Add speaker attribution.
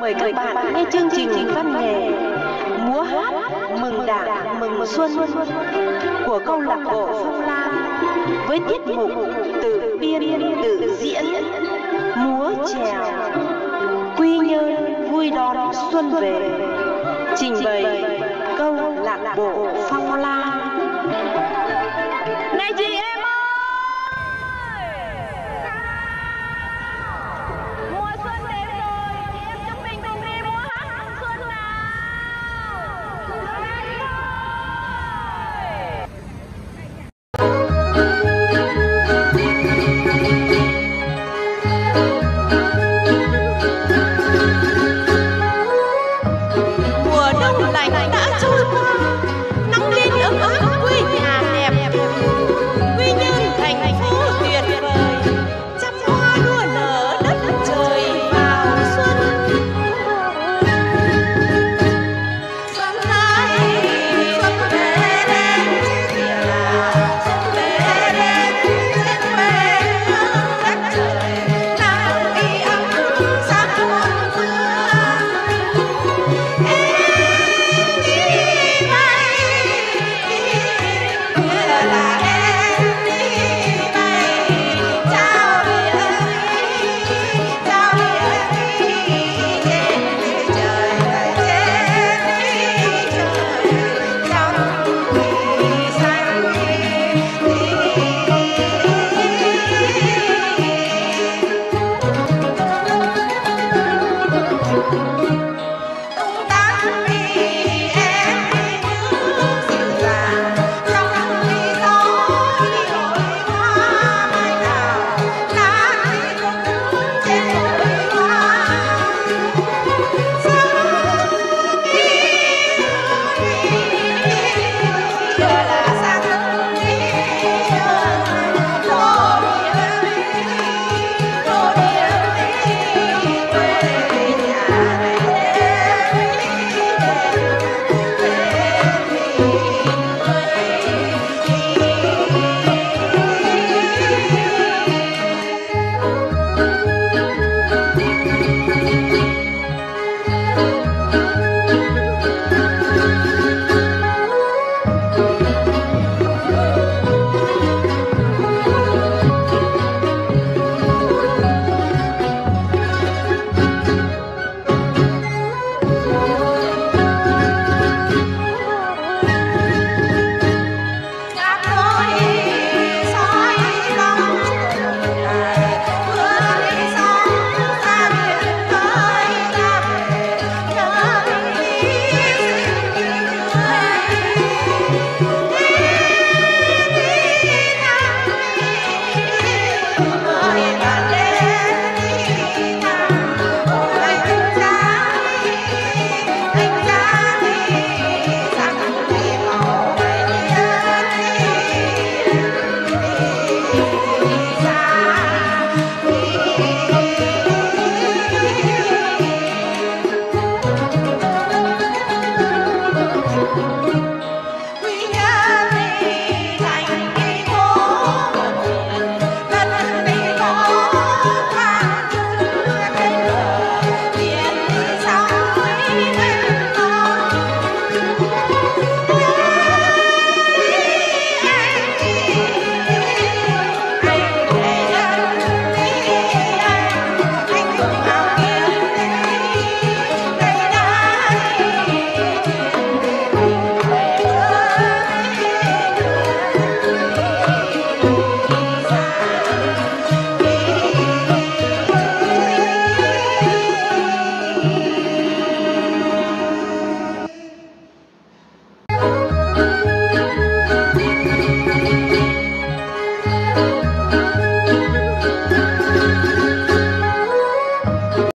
Speaker 1: Mời các bạn nghe chương trình văn nghệ Múa hát mừng đảng, mừng xuân của câu lạc bộ Phong Lan với tiết mục tự biên, tự diễn. Múa chèo, quy nhơn, vui đón xuân về trình bày câu lạc bộ Phong Lan.
Speaker 2: Này chị em!